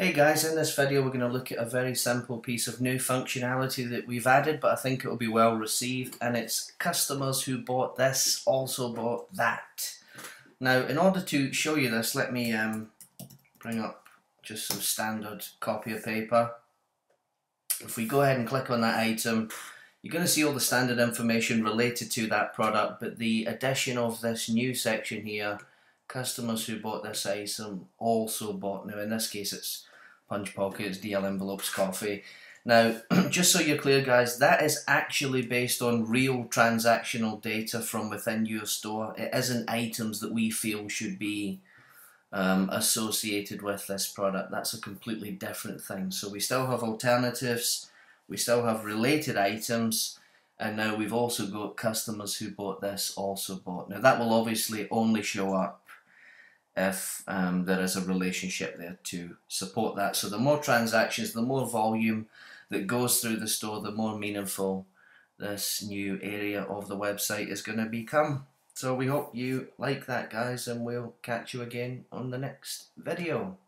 Hey guys, in this video we're going to look at a very simple piece of new functionality that we've added but I think it will be well received and it's customers who bought this also bought that. Now in order to show you this let me um, bring up just some standard copy of paper. If we go ahead and click on that item you're going to see all the standard information related to that product but the addition of this new section here customers who bought this item also bought now in this case it's punch pockets, DL envelopes, coffee. Now, just so you're clear, guys, that is actually based on real transactional data from within your store. It isn't items that we feel should be um, associated with this product. That's a completely different thing. So we still have alternatives, we still have related items, and now we've also got customers who bought this also bought. Now that will obviously only show up if um, there is a relationship there to support that. So the more transactions, the more volume that goes through the store, the more meaningful this new area of the website is going to become. So we hope you like that guys and we'll catch you again on the next video.